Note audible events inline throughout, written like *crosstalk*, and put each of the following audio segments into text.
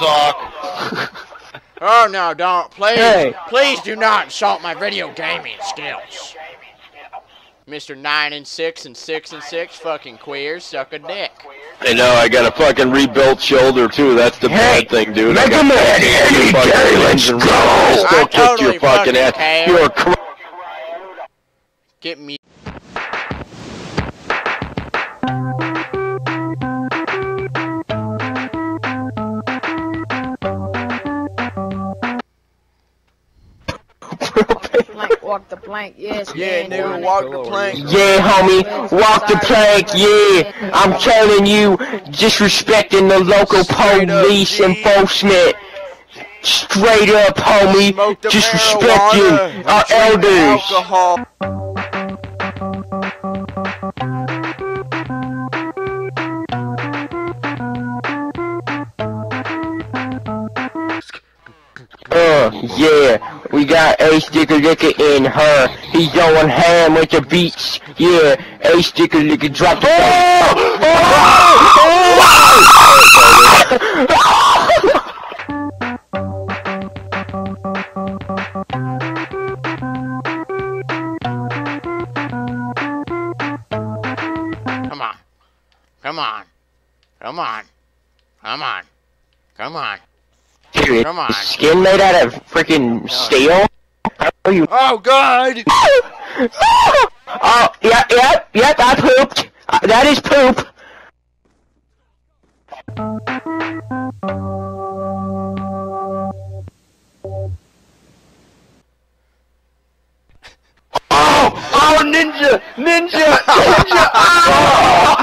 *laughs* Oh no, don't. Please, Hey. please do not insult my video gaming skills. Mr. 9 and 6 and 6 and 6 fucking queers suck a dick. I know, I got a fucking rebuilt shoulder too. That's the Hey, bad thing, dude. Mega I got Man, fucking any day, let's go. I still I kicked totally your fucking fucking ass. care. You're a cr- Get me. Walk the plank, yes. Yeah, man, nigga, walk the plank. Yeah, homie, walk the plank, yeah. I'm telling you, disrespecting the local Straight police G. enforcement. Straight up, homie, disrespecting our elders. Alcohol. Uh, yeah, we got A Sticker Licker in her. He's going ham with the beats. Yeah, A Sticker Licker drop the oh! Come on. Come on. Come on. Come on. Come on. Dude, Come on. skin made out of freaking steel? How are you? Oh, God! *laughs* Oh, yep, yep, yep, I pooped. Uh, that is poop. *laughs* Oh, oh, ninja, ninja, ninja. *laughs*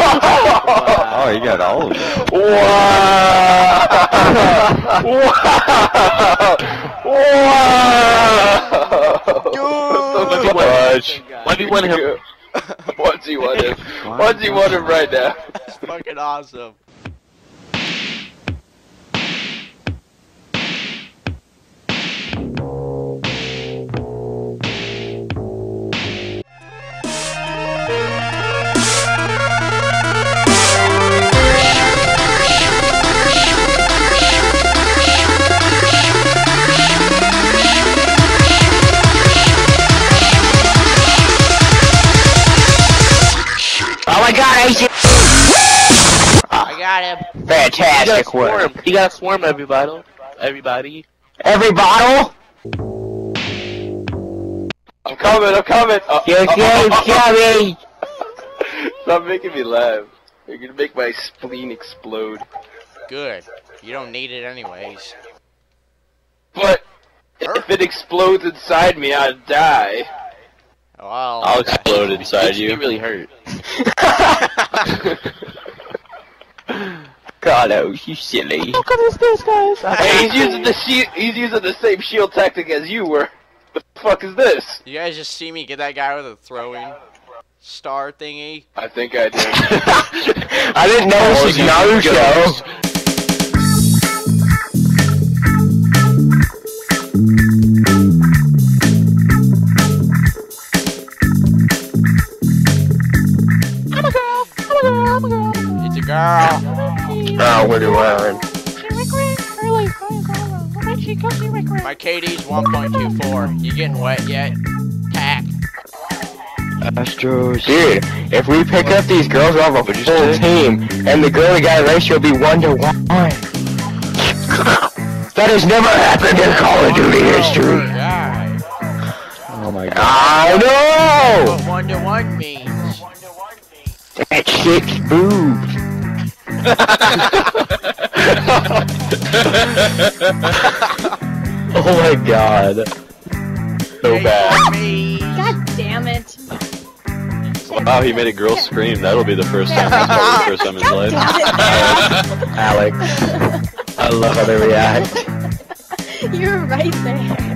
Oh, Oh, you got all of them. Wow! *laughs* Wow! Dude! Fudge. Why do you want him? What's he want him? What's he want him right now? That's fucking awesome. My god, Acey. I got him. Fantastic You gotta work. swarm. You gotta swarm everybody. Everybody. Every bottle? I'm coming, I'm coming! Oh, You're oh, oh, oh, coming. oh. Stop making me laugh. You're gonna make my spleen explode. Good. You don't need it anyways. But if it explodes inside me, I'd die. Well, I'll explode inside you. It you. really hurt. God, oh, you silly. Hey, he's using the *laughs* shield. He's using the same shield tactic as you were. The fuck is this? you guys just see me get that guy with a throwing star thingy? I think I did. *laughs* I didn't know this was Naruto. Girl. Oh, what are you wearing? My KD's 1.24. You getting wet yet? Tack. Astros. Dude, if we pick up these girls, we'll have a full team, and the girl-to-guy ratio will be one to one. *laughs* That has never happened in Call of Duty oh, history. Oh my god. I know! What one to one means. That's six boobs. *laughs* oh my god. So Hey, bad. me. God damn it. Wow, he made a girl scream. That'll be the first time. That's probably the first time in his life. Alex. *laughs* I love how they react. *laughs* You're right there.